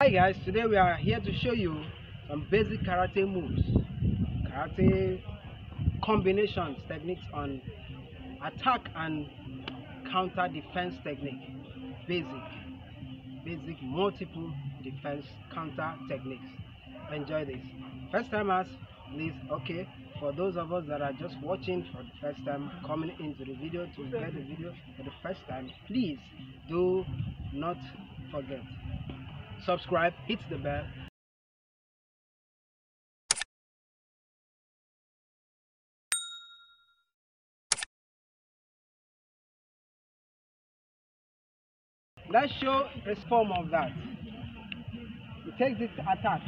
Hi guys, today we are here to show you some basic karate moves, karate combinations, techniques on attack and counter defense technique. Basic, basic multiple defense counter techniques. Enjoy this. First timers, please, okay, for those of us that are just watching for the first time, coming into the video to get the video for the first time, please do not forget subscribe, hit the bell. Let's show a form of that. You take this attack,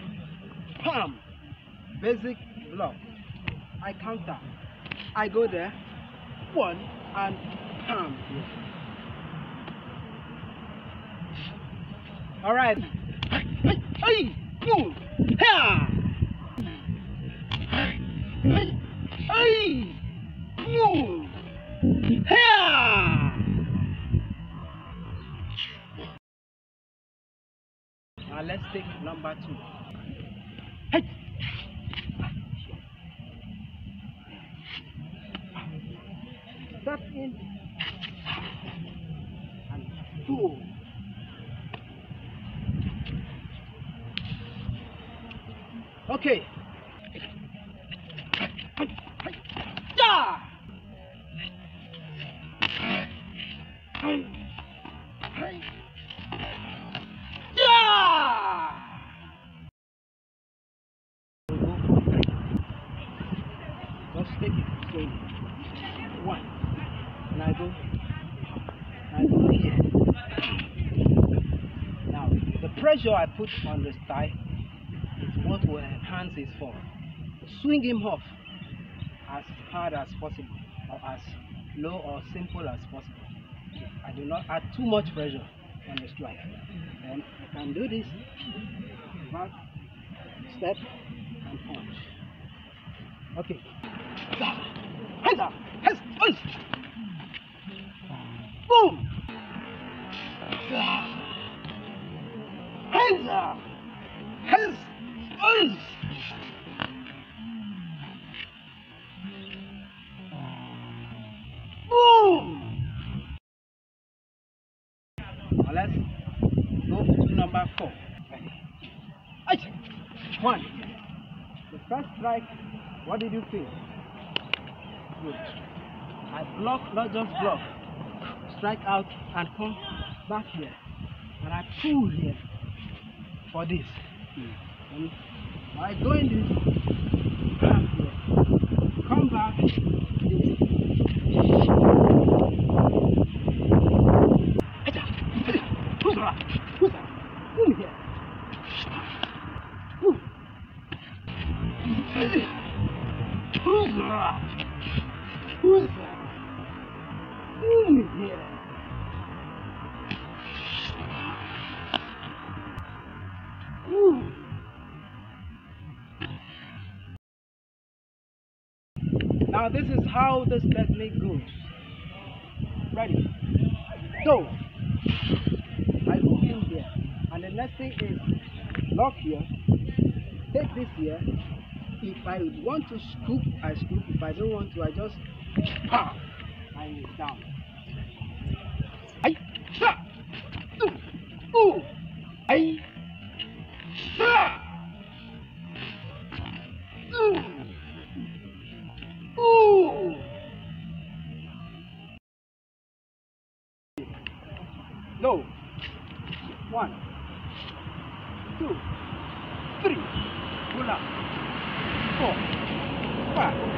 palm, basic block. I counter. I go there, one, and palm. All right. Hey, boom, ha. Hey, boom, ha. Now let's take number two. Hey. Step in and boom. The pressure I put on the thigh what will enhance his form. Swing him off as hard as possible or as low or simple as possible. I do not add too much pressure on the strike. Then I can do this back, step, and punch. Okay. Hands up! Hands up! Boom! Hands up! Hands four. One. The first strike, what did you feel? Good. I block, not just block. Strike out and come back here. And I pull here for this. And by doing this, come here. Come back. This. Acha, acha, who's that? Who's that? Boom here. Boom. Who's that? Who's that? Boom here. Now this is how this technique goes. Ready? So, I hook in here. And the next thing is lock here. Take this here. If I want to scoop, I scoop. If I don't want to, I just pow. And it's down. I ha, ooh, ooh, I ha, One, two, three. Pull up. Four, five.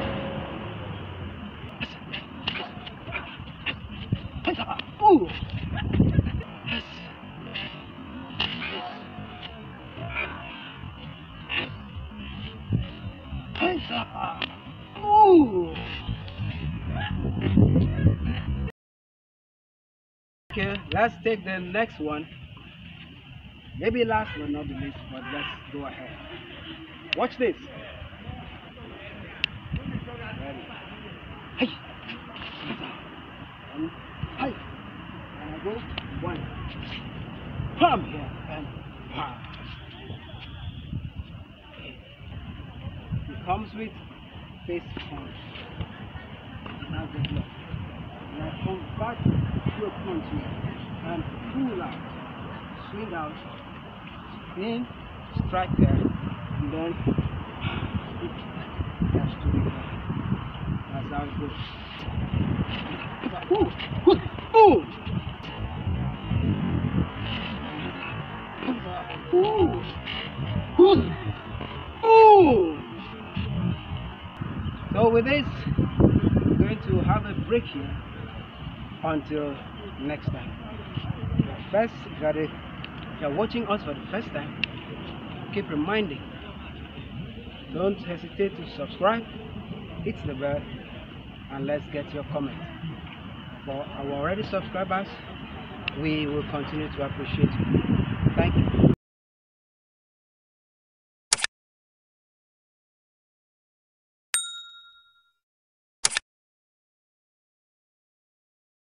Okay, let's take the next one. Maybe last but not the least, but let's go ahead. Watch this. Ready? Hey. And I go one. Pam here and pam. It comes with face punch. Now the block. And I come back to a punch here and pull out swing out, spin, strike there, and then that's to it. That's how it goes. Ooh, ooh, ooh. Ooh. So with this, we're going to have a break here until next time. First, if you are, watching us for the first time, keep reminding. Don't hesitate to subscribe, hit the bell, and let's get your comment. For our already subscribers, we will continue to appreciate you. Thank you.